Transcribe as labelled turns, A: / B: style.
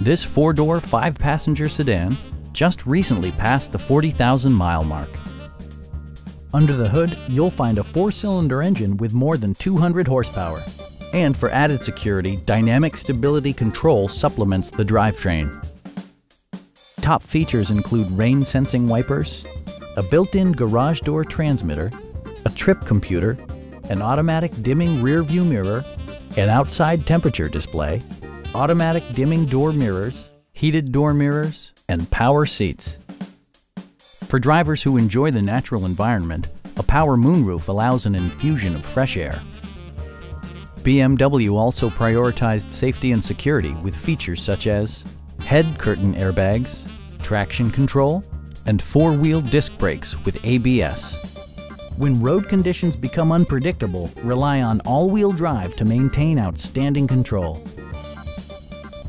A: This four-door, five-passenger sedan just recently passed the 40,000 mile mark. Under the hood, you'll find a four-cylinder engine with more than 200 horsepower. And for added security, Dynamic Stability Control supplements the drivetrain. Top features include rain-sensing wipers, a built-in garage door transmitter, a trip computer, an automatic dimming rear view mirror, an outside temperature display, automatic dimming door mirrors, heated door mirrors, and power seats. For drivers who enjoy the natural environment, a power moonroof allows an infusion of fresh air. BMW also prioritized safety and security with features such as head curtain airbags, traction control, and four-wheel disc brakes with ABS. When road conditions become unpredictable, rely on all-wheel drive to maintain outstanding control.